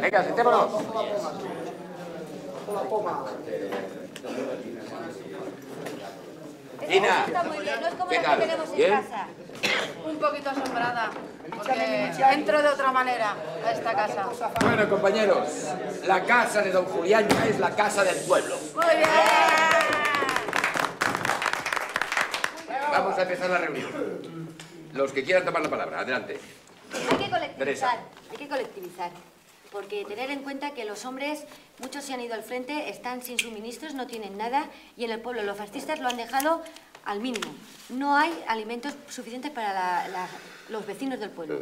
Venga, sentémonos. Ina, Está muy bien, no es como ¿qué tal? que tenemos en ¿Bien? casa. Un poquito asombrada, porque entro de otra manera a esta casa. Bueno, compañeros, la casa de don Julián ya es la casa del pueblo. Muy bien. Vamos a empezar la reunión. Los que quieran tomar la palabra, adelante. Hay que colectivizar, Teresa. hay que colectivizar. Porque tener en cuenta que los hombres, muchos se han ido al frente, están sin suministros, no tienen nada, y en el pueblo los fascistas lo han dejado al mínimo. No hay alimentos suficientes para la- la- los vecinos del pueblo.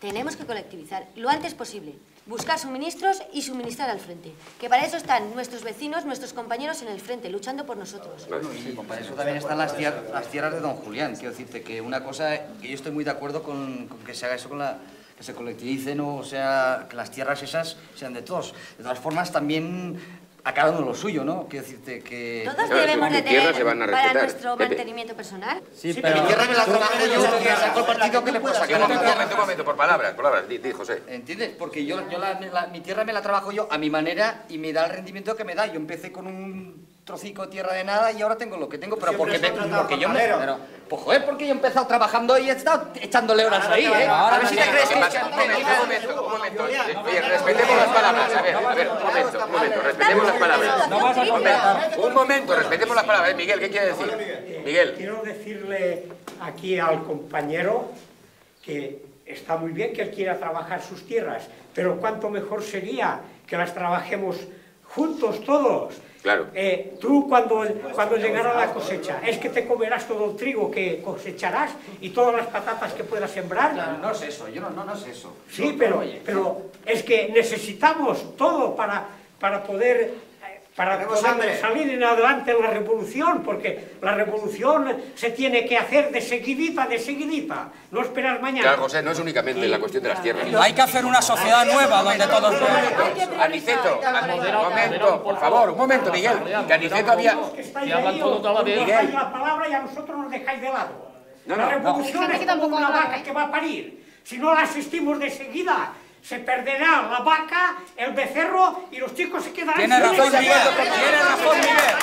Tenemos que colectivizar lo antes posible, buscar suministros y suministrar al frente. Que para eso están nuestros vecinos, nuestros compañeros en el frente, luchando por nosotros. Sí, para eso también están las tierras de don Julián. Quiero decirte que una cosa, que yo estoy muy de acuerdo con, con que se haga eso con la que se colectivicen o sea, que las tierras esas sean de todos. De todas formas, también a cada uno lo suyo, ¿no? Quiero decirte que... Todos Claro, debemos de tener se van a para nuestro Pepe. mantenimiento personal. Sí, pero mi tierra me la trabajo yo, que saco el partido que le puedo Un sacar. momento, un momento, un momento, por palabras, por palabras, di, di, José. ¿Entiendes? Porque yo, yo la- la- mi tierra me la trabajo yo a mi manera y me da el rendimiento que me da. Yo empecé con un trocico de tierra de nada y ahora tengo lo que tengo, pero porque, me, porque yo me... Pero, pues joder, porque yo he empezado trabajando y he estado echándole horas ahí, ¿eh? a ver si te crees ¿Qué que... Un momento, un momento. Oye, respetemos las palabras. A ver, a ver, un momento, un momento, respetemos las palabras. Un momento, un momento, respetemos las palabras. Miguel, ¿qué quiere decir? Miguel. Quiero decirle aquí al compañero que está muy bien que él quiera trabajar sus tierras, pero cuánto mejor sería que las trabajemos juntos todos. Claro. Eh, tú cuando, cuando llegara la cosecha, es que te comerás todo el trigo que cosecharás y todas las patatas que puedas sembrar. No, no es eso, yo no, no, no es eso. Sí, No, pero, oye, pero es que necesitamos todo para, para poder, para poder salir en adelante en la revolución, porque la revolución se tiene que hacer de seguidita, de seguidita, no esperar mañana. Claro, José, no es únicamente la cuestión de las tierras. Hay que hacer una sociedad nueva donde todos... Aniceto, un momento, por favor, un momento, Miguel. Que Aniceto había... Que estáis ahí, os tomáis la palabra y a nosotros nos dejáis de lado. No, la no, revolución no. es como una vaca que va a parir. Si no la asistimos de seguida, se perderá la vaca, el becerro y los chicos se quedarán Tiene sin razón leche. Miguel, tiene razón Miguel.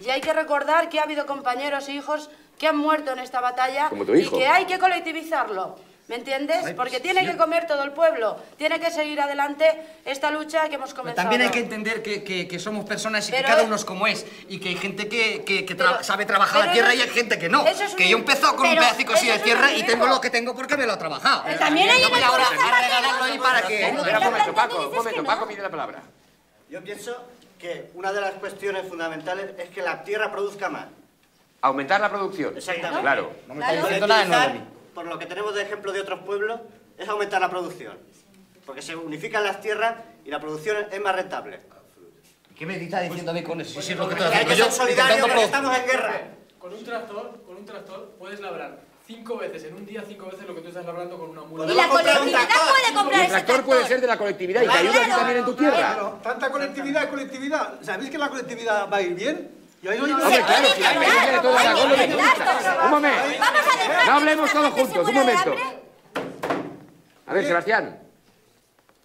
Y hay que recordar que ha habido compañeros e hijos que han muerto en esta batalla Como tu y que hay que colectivizarlo. ¿Me entiendes? Porque tiene que comer todo el pueblo. Tiene que seguir adelante esta lucha que hemos Pero comenzado. también hay que entender que, que- que somos personas y Pero que cada es- uno es como es. Y que hay gente que, que- que tra- Pero- sabe trabajar la pero tierra eso y es- hay gente que no. es un- que yo he empezado con un pero pedacico así de es un tierra y tengo lo que tengo porque me lo he trabajado. Pero también hay no en voy ahora a regalarlo ahí para que... Espera un momento, Paco, un momento, Paco pide la palabra. Yo pienso que una de las cuestiones fundamentales es que la tierra produzca más. Aumentar la producción. Exactamente. Claro. No me está diciendo nada de nuevo. Colectivizar, por lo que tenemos de ejemplo de otros pueblos, es aumentar la producción. Porque se unifican las tierras y la producción es más rentable. ¿Qué me está diciendo a mí con eso? Si es lo que Y estoy hay que ser intentando porque estamos en guerra. Con un tractor, con un tractor puedes labrar cinco veces en un día, cinco veces lo que tú estás labrando con una mula. Y la colectividad puede Y comprar el ese tractor puede ser de la colectividad y te ayuda a ti también en tu tierra. Tanta colectividad, colectividad. ¿Sabéis que la colectividad va a ir bien? Yo no Hombre, claro, si de. Un momento. Vamos a dejar No hablemos que todos juntos, un momento. A ver, Sebastián.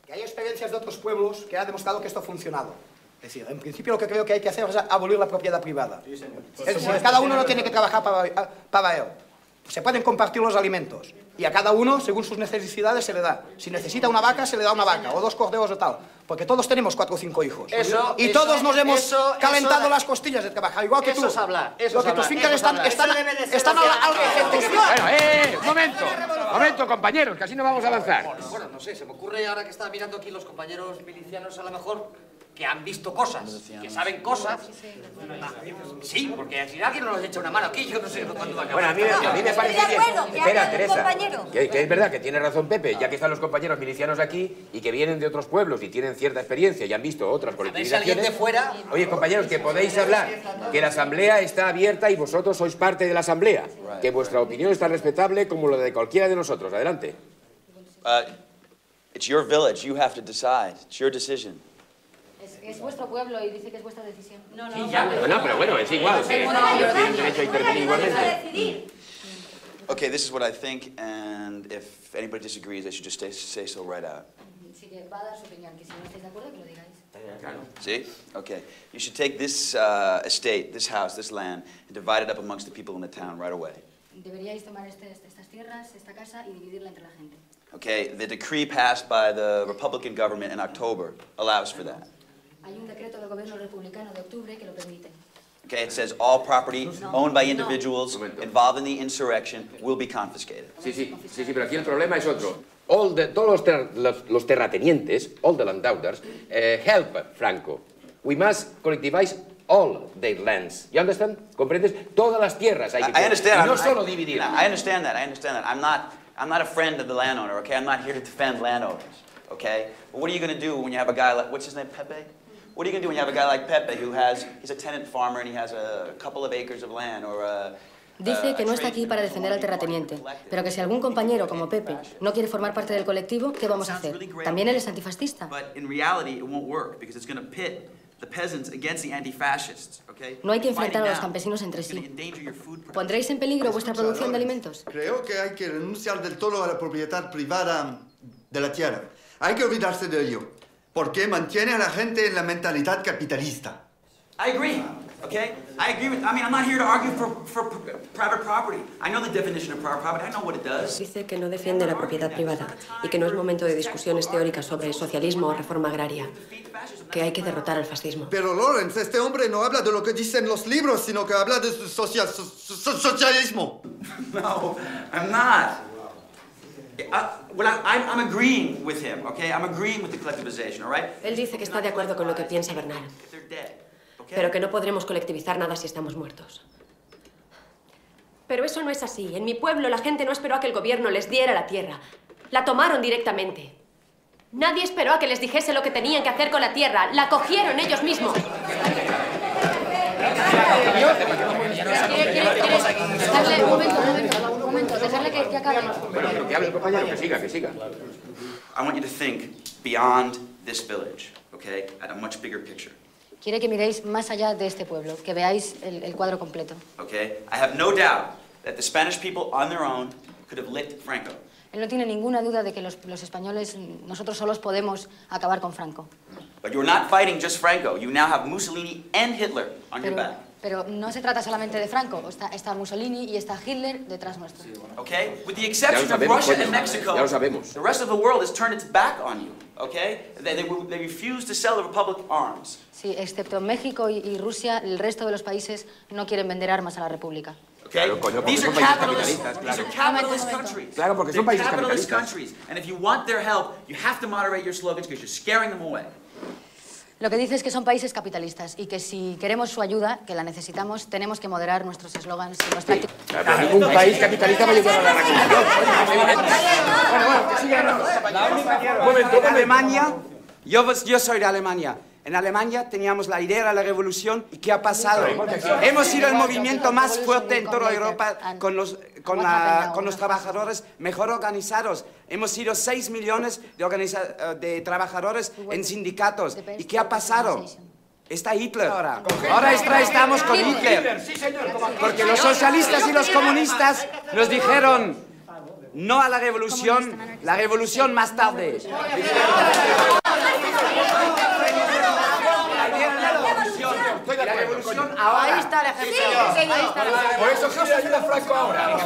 Que hay experiencias de otros pueblos que han demostrado que esto ha funcionado. Es decir, en principio lo que creo que hay que hacer es abolir la propiedad privada. Es decir, cada uno no tiene que trabajar para, para él. Se pueden compartir los alimentos y a cada uno, según sus necesidades, se le da. Si necesita una vaca, se le da una vaca, o dos corderos o tal. Porque todos tenemos cuatro o cinco hijos. Eso- y eso- todos nos hemos eso- calentado eso- las costillas de trabajar, igual que Eso tú. es hablar, eso Lo es que tus fincas eso es están, están, Eso están. Bueno, eh, un momento. Momento, compañeros, que así no vamos a avanzar. Bueno, no sé, se me ocurre ahora que estaba mirando aquí los compañeros milicianos a lo mejor que han visto cosas, que saben cosas. Sí, porque si alguien nos echa una mano aquí, yo no sé cuándo va a acabar. Bueno, a mí, me- a mí me parece que Espera, Teresa. Que, que es verdad que tiene razón Pepe, ya que están los compañeros milicianos aquí y que vienen de otros pueblos y tienen cierta experiencia y han visto otras ¿Veis a colectivizaciones. alguien de fuera? Oye, compañeros, que podéis hablar, que la asamblea está abierta y vosotros sois parte de la asamblea, que vuestra opinión está respetable como la de cualquiera de nosotros. Adelante. Uh, it's your village. You have to decide. It's your decision. Es, es vuestro pueblo y dice que es vuestra decisión. No, no, Bueno, pero bueno, es igual. que ellos tienen derecho a intervenir igualmente. Okay, this is what I think, and if anybody disagrees, they should just say, say so right out. Sí que va a dar su opinión, que si no estáis de acuerdo, que lo digáis. See? Okay. You should take this uh, estate, this house, this land, and divide it up amongst the people in the town right away. Deberíais tomar este- este- estas tierras, esta casa y dividirla entre la gente. Okay? The decree passed by the Republican government in October allows for that. Hay un decreto del gobierno republicano de octubre que lo permite. Okay? It says all property owned by individuals involved in the insurrection will be confiscated. Sí, sí, sí, sí, pero aquí el problema es otro. All the- todos los, ter- los- los terratenientes, all the landowners, eh, help Franco. We must collectivize all their lands. You understand? ¿Comprendes? Todas las tierras hay que I, I understand. Y no I'm- solo I, dividir. I understand that. I understand that. I'm not. I'm not a friend of the landowner. Okay. I'm not here to defend landowners. Okay. But what are you going to do when you have a guy like what's his name, Pepe? What are you going to do when you have a guy like Pepe who has he's a tenant farmer and he has a couple of acres of land or a Dice que no está aquí para defender al terrateniente, pero que si algún compañero como Pepe no quiere formar parte del colectivo, ¿qué vamos a hacer? También él es antifascista. But in reality, it won't work because it's going to pit the peasants against the anti-fascists. Okay. No hay que enfrentar a los campesinos entre sí. ¿Pondréis en peligro vuestra producción de alimentos? Creo que hay que renunciar del todo a la propiedad privada de la tierra. Hay que olvidarse de ello, porque mantiene a la gente en la mentalidad capitalista. I agree. Okay. I agree with. I mean, I'm not here to argue for, for p- private property. I know the definition of private property. I know what it does. Dice que no defiende la propiedad privada y que no es momento de discusiones teóricas sobre socialismo o reforma agraria, que hay que derrotar al fascismo. Pero Lawrence, este hombre no habla de lo que dicen los libros, sino que habla de su social- so- so- socialismo. No, I'm not. Él dice que está de acuerdo con lo que piensa Bernal, pero que no podremos colectivizar nada si estamos muertos. Pero eso no es así. En mi pueblo la gente no esperó a que el gobierno les diera la tierra. La tomaron directamente. Nadie esperó a que les dijese lo que tenían que hacer con la tierra. La cogieron ellos mismos. ¿Quiere, quiere, quiere dejarle un momento, un momento, momento, dejarle que, que acabe? Bueno, pero que hable el compañero, que siga, que siga. I want you to think beyond this village. Okay. At a much bigger picture. Quiere que miréis más allá de este pueblo, que veáis el, el cuadro completo. Okay. I have no doubt that the Spanish people on their own could have licked Franco. Él no tiene ninguna duda de que los, los españoles, nosotros solos podemos acabar con Franco. But you're not fighting just Franco. You now have Mussolini and Hitler on your Pero, back. Pero no se trata solamente de Franco, está, está Mussolini y está Hitler detrás nuestro. Okay? With the exception lo of sabemos, Russia and Mexico, Ya lo sabemos. the rest of the world has turned its back on you. Okay? They, they, they refuse to sell the Republic arms. Sí, excepto México y, y Rusia, el resto de los países no quieren vender armas a la República. Okay? Claro, coño, porque These are son países capitalist, capitalistas, these are claro. capitalist countries. Claro, porque son They're países capitalist capitalistas. countries. And if you want their help, you have to moderate your slogans because you're scaring them away. Lo que dice es que son países capitalistas y que si queremos su ayuda, que la necesitamos, tenemos que moderar nuestros eslogans y nuestra actitud. Claro, pero ningún país capitalista va a la revolución. Bueno, bueno, que siga. Un momento, Alemania, yo, vos- yo soy de Alemania. En Alemania teníamos la idea de la revolución y ¿qué ha pasado? Hemos sido el movimiento más fuerte en toda Europa con los, con la- con los trabajadores mejor organizados. Hemos sido 6 millones de, organiza- eh, de trabajadores en sindicatos. ¿Y qué ha pasado? Está Hitler ahora. Ahora está- estamos con Hitler. Porque los socialistas y los comunistas nos dijeron no a la revolución, la revolución más tarde. La revolución ahora. Ahí está el ejemplo. Ahí está el ejemplo. Por eso Hitler ayuda a Franco ahora.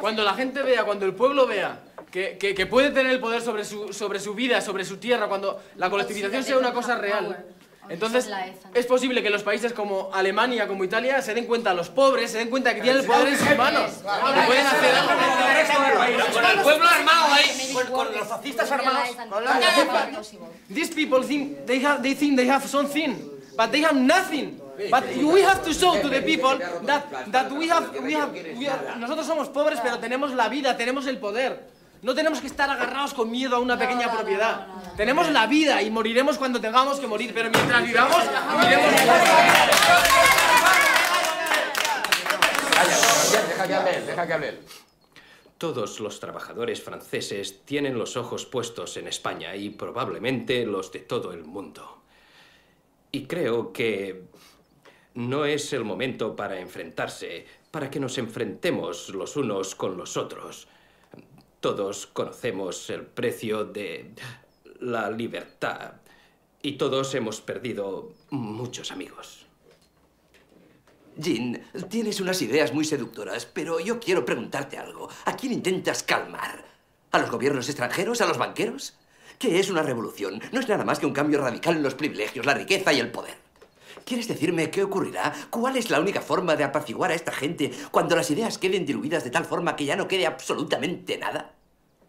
Cuando la gente vea, cuando el pueblo vea que, que- que puede tener el poder sobre su, sobre su vida, sobre su tierra, cuando la colectivización sea una cosa real, Entonces, es posible que los países como Alemania, como Italia, se den cuenta, los pobres, se den cuenta que tienen el poder en sus manos. Que pueden hacer algo con el resto del país. Con el pueblo armado ahí, con, con los fascistas armados. These people think they have they think they have something, but they have nothing. But we have to show to the people that that we have we have, we are- nosotros somos pobres pero tenemos la vida, tenemos el poder. No tenemos que estar agarrados con miedo a una pequeña propiedad. Tenemos la vida y moriremos cuando tengamos que morir, pero mientras vivamos, viviremos. Deja que hable, deja que hable. Todos los trabajadores franceses tienen los ojos puestos en España y probablemente los de todo el mundo. Y creo que no es el momento para enfrentarse, para que nos enfrentemos los unos con los otros. Todos conocemos el precio de la libertad y todos hemos perdido muchos amigos. Jean, tienes unas ideas muy seductoras, pero yo quiero preguntarte algo. ¿A quién intentas calmar? ¿A los gobiernos extranjeros? ¿A los banqueros? ¿Qué es una revolución? No es nada más que un cambio radical en los privilegios, la riqueza y el poder. ¿Quieres decirme qué ocurrirá? ¿Cuál es la única forma de apaciguar a esta gente cuando las ideas queden diluidas de tal forma que ya no quede absolutamente nada?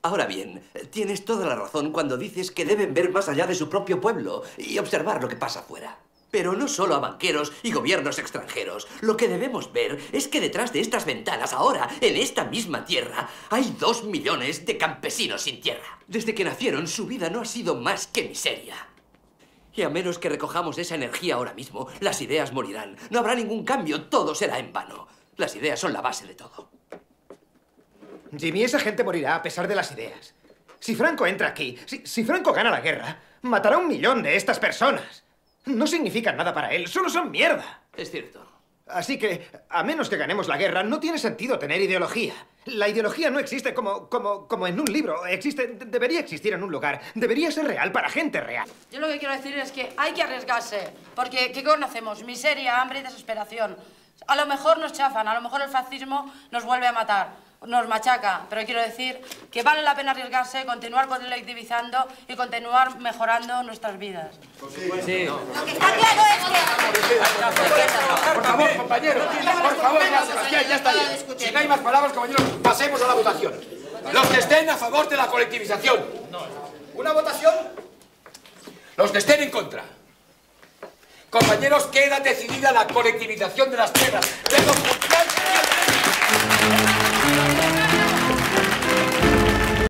Ahora bien, tienes toda la razón cuando dices que deben ver más allá de su propio pueblo y observar lo que pasa afuera. Pero no solo a banqueros y gobiernos extranjeros. Lo que debemos ver es que detrás de estas ventanas, ahora, en esta misma tierra, hay dos millones de campesinos sin tierra. Desde que nacieron, su vida no ha sido más que miseria. Y a menos que recojamos esa energía ahora mismo, las ideas morirán. No habrá ningún cambio, todo será en vano. Las ideas son la base de todo. Jimmy, esa gente morirá a pesar de las ideas. Si Franco entra aquí, si, Franco gana la guerra, matará un millón de estas personas. No significan nada para él, solo son mierda. Es cierto. Así que, a menos que ganemos la guerra, no tiene sentido tener ideología. La ideología no existe como, como, como en un libro, existe, de- debería existir en un lugar, debería ser real para gente real. Yo lo que quiero decir es que hay que arriesgarse, porque ¿qué conocemos? Miseria, hambre y desesperación. A lo mejor nos chafan, a lo mejor el fascismo nos vuelve a matar, nos machaca, pero quiero decir que vale la pena arriesgarse, continuar colectivizando y continuar mejorando nuestras vidas. Sí. Lo que está claro es Por favor, compañeros, por favor, ya, Sebastián, ya está bien. Si no hay más palabras, compañeros, pasemos a la votación. Los que estén a favor de la colectivización. ¿Una votación? Los que estén en contra. Compañeros, queda decidida la colectivización de las tierras de los